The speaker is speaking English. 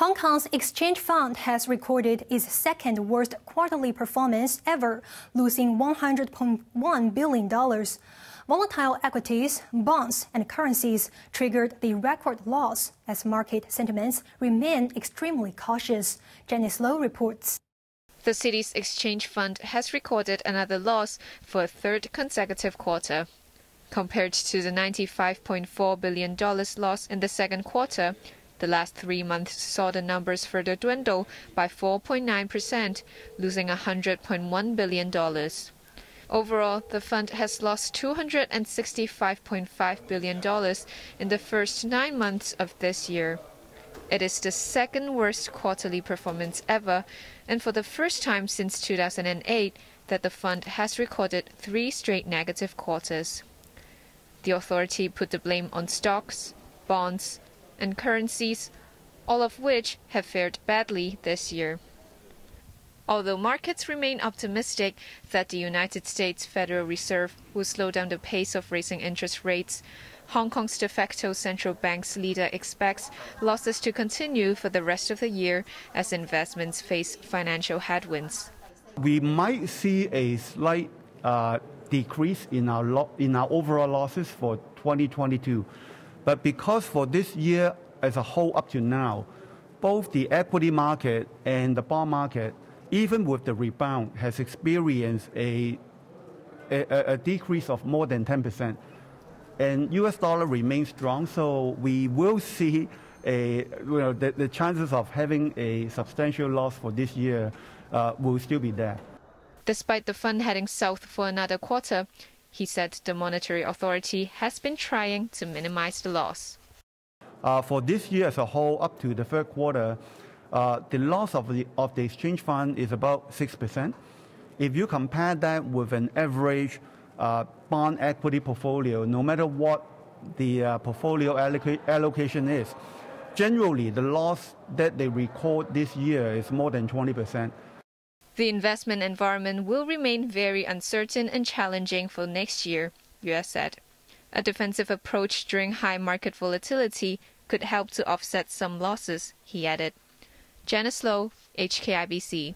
Hong Kong's exchange fund has recorded its second worst quarterly performance ever, losing $100.1 billion. Volatile equities, bonds, and currencies triggered the record loss as market sentiments remain extremely cautious. Janice Low reports. The city's exchange fund has recorded another loss for a third consecutive quarter. Compared to the $95.4 billion loss in the second quarter, the last three months saw the numbers further dwindle by 4.9%, losing $100.1 billion. Overall, the fund has lost $265.5 billion in the first nine months of this year. It is the second worst quarterly performance ever, and for the first time since 2008 that the fund has recorded three straight negative quarters. The authority put the blame on stocks, bonds, and currencies, all of which have fared badly this year. Although markets remain optimistic that the United States Federal Reserve will slow down the pace of raising interest rates, Hong Kong's de facto central bank's leader expects losses to continue for the rest of the year as investments face financial headwinds. We might see a slight uh, decrease in our, in our overall losses for 2022. But because for this year as a whole up to now, both the equity market and the bond market, even with the rebound, has experienced a, a, a decrease of more than 10%. And US dollar remains strong, so we will see a, you know, the, the chances of having a substantial loss for this year uh, will still be there. Despite the fund heading south for another quarter, he said the monetary authority has been trying to minimize the loss. Uh, for this year as a whole, up to the third quarter, uh, the loss of the, of the exchange fund is about 6%. If you compare that with an average uh, bond equity portfolio, no matter what the uh, portfolio alloca- allocation is, generally the loss that they record this year is more than 20%. The investment environment will remain very uncertain and challenging for next year, Yue said. A defensive approach during high market volatility could help to offset some losses, he added. Janice HKIBC.